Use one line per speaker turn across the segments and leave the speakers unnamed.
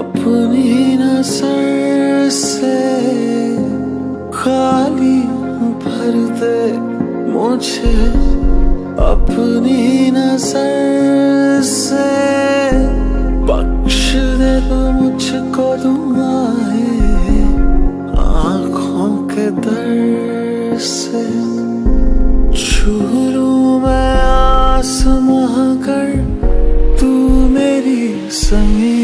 अपनी नज़र से खाली भर दे मुझे। अपनी नज़र से बख्श दे मुझको दुआएँ आँखों के दर से। मैं आसमां कर तू मेरी ज़मीन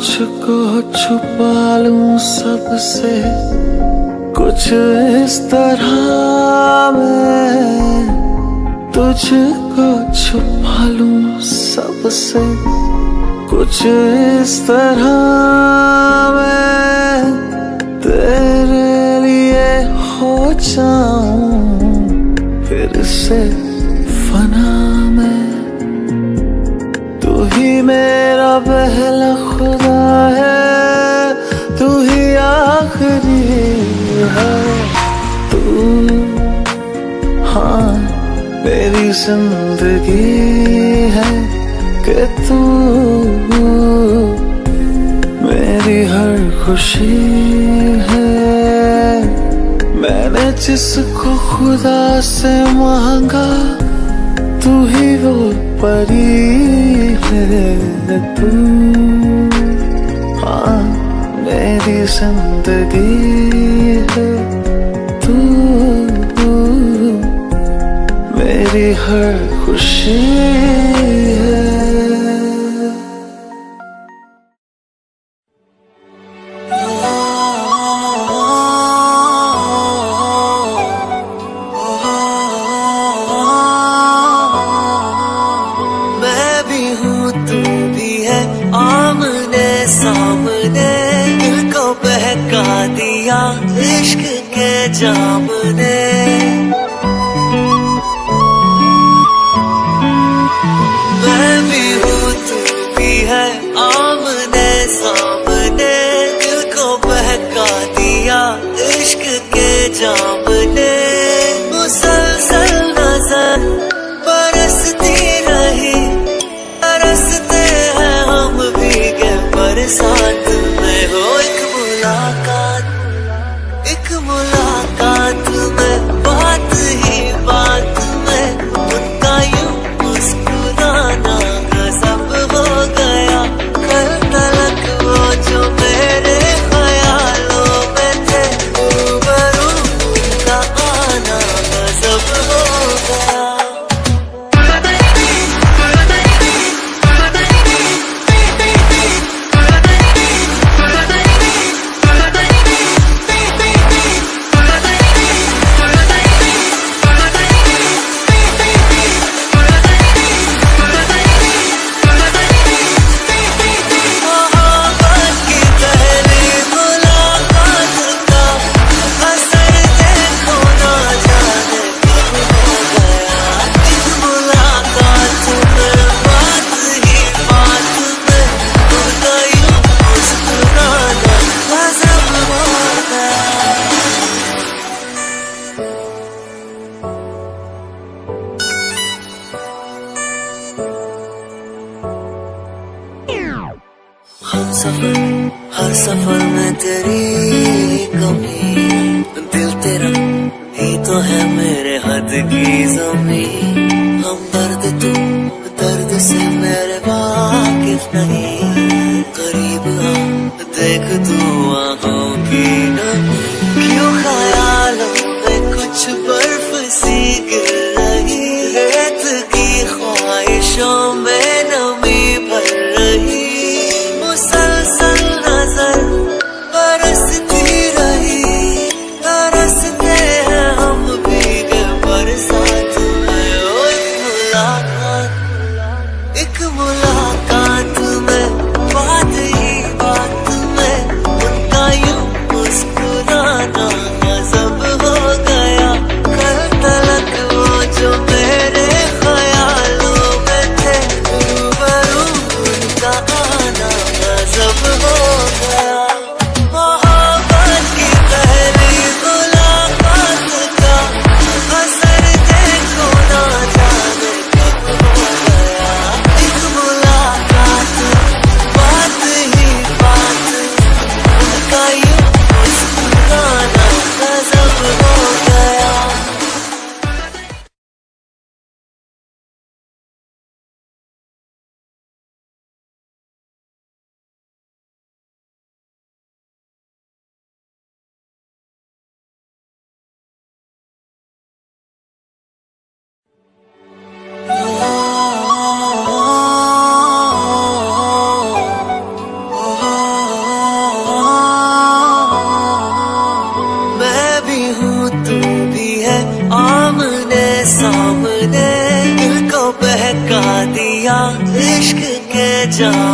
तुझको छुपा लूँ सबसे। कुछ इस तरह मैं तुझको छुपा लूँ सबसे। कुछ इस तरह मैं तेरे लिए हो जाऊँ फिर से। है। तू हाँ मेरी ज़िंदगी है कि तू मेरी हर खुशी है। मैंने जिसको खुदा से मांगा, तू ही वो परी है। तू हाँ मेरी ज़िंदगी है तू मेरी हर खुशी है।
सफ़र, हर सफ़र में तेरी कमी। दिल तेरा ही तो है मेरे हद की जमी। हम दर्द तू, दर्द से मेरे वाकिफ नहीं। करीब देख तू आँखों की नमी। के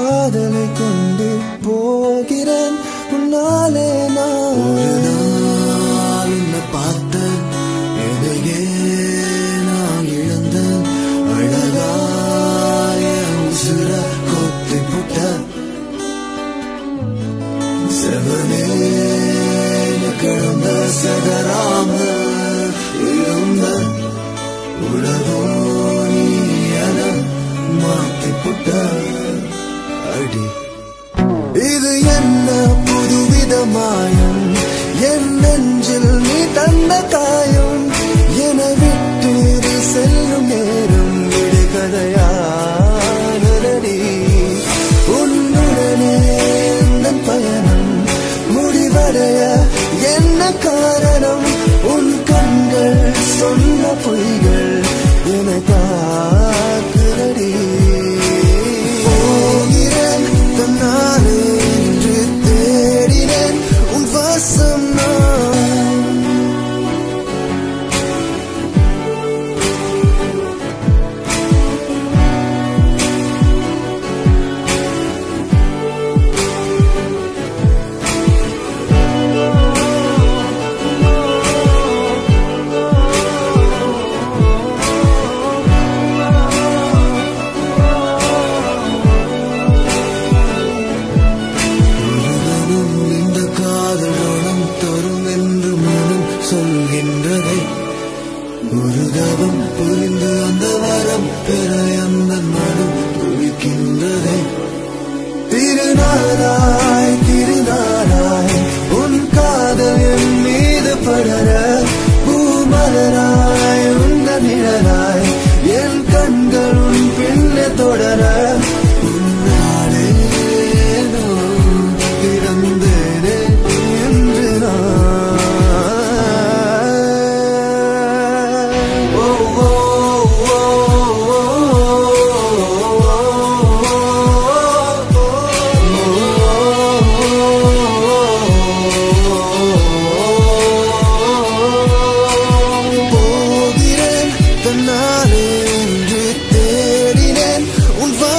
我的泪光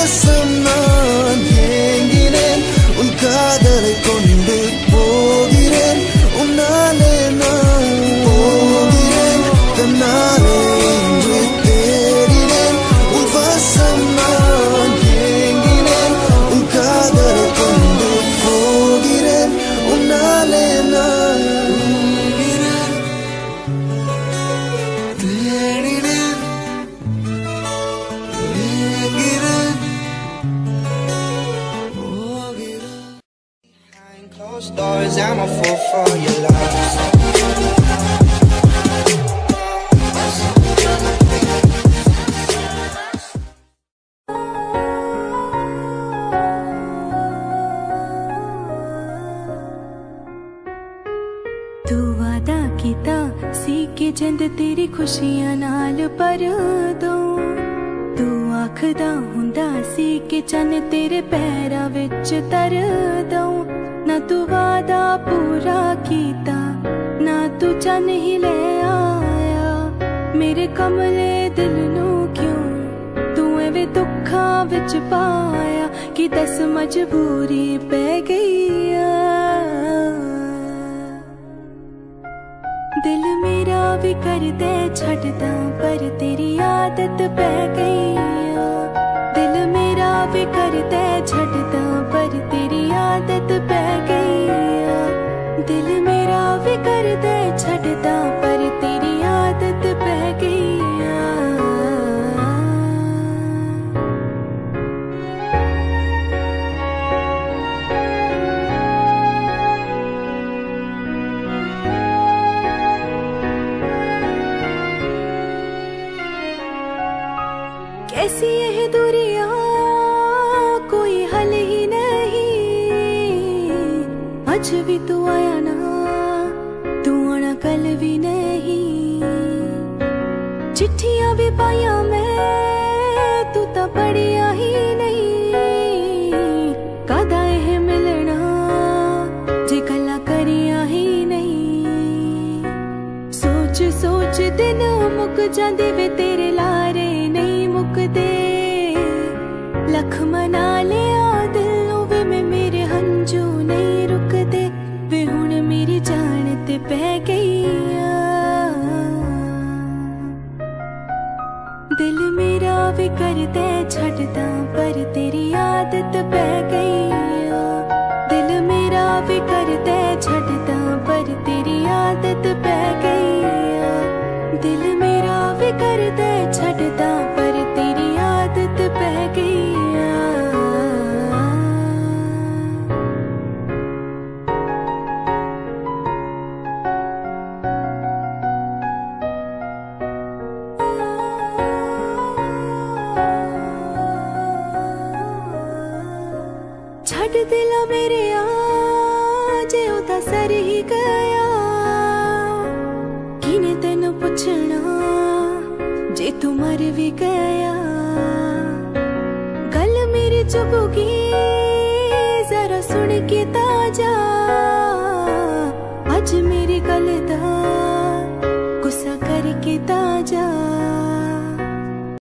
some yours, I'm a fool for your
ਤੇਰੀ ਖੁਸ਼ੀਆਂ ਨਾਲ ਪਰ ਦੋ ਤੂੰ ਆਖਦਾ ਹੁੰਦਾ ਸੀ ਕਿ ਚੰਨ ਤੇਰੇ ਪੈਰਾਂ ਵਿੱਚ ਤਰ ਦਉ ਤੂੰ ਵਾਦਾ ਪੂਰਾ ਕੀਤਾ ਨਾ ਤੂੰ ਚੰਨ ਹੀ ਲੈ ਆਇਆ ਮੇਰੇ ਕਮਲੇ ਦਿਲ ਨੂੰ ਕਿਉਂ ਤੂੰ ਐਵੇਂ ਦੁੱਖਾਂ ਵਿੱਚ ਪਾਇਆ ਕਿ ਦਸ ਮਜਬੂਰੀ ਪੈ ਗਈ ਆ ਦਿਲ ਮੇਰਾ ਵੀ ਕਰਦਾ ਛੱਡਦਾ ਪਰ ਤੇਰੀ ਆਦਤ ਪੈ ਗਈ ਆ ਦਿਲ ਮੇਰਾ ਵੀ ਕਰਦਾ ਛੱਡਦਾ ਪਰ ਤੇਰੀ आदत पै गई दिल मेरा विकर दे छड़ता पर तेरी आदत पै गई कैसी है ਦਿਨ ਮੁੱਕ ਜਾਂਦੇ ਵੇ ਤੇਰੇ ਲਾਰੇ ਨਹੀਂ ਮੁੱਕਦੇ। ਲੱਖ ਮਨਾ ਲਿਆ ਦਿਲ ਨੂੰ ਵੇ ਮੈਂ ਮੇਰੇ ਹੰਝੂ ਨਹੀਂ ਰੁਕਦੇ। ਵੇ ਹੁਣ ਮੇਰੀ ਜਾਨ ਤੇ ਪੈ ਗਈ ਆ ਦਿਲ ਮੇਰਾ ਵੀ ਕਰਦਾ ਛੱਡਦਾ ਪਰ ਤੇਰੀ ਆਦਤ ਪੈ ਗਈ। छट दिला मेरे आज ओदा सर ही गया। किने तेन पुछना, जे तू मर भी गया। गल मेरी चुभगी जरा सुन के ताज़ा। अज मेरी गल दा गुस्सा करके ताज़ा।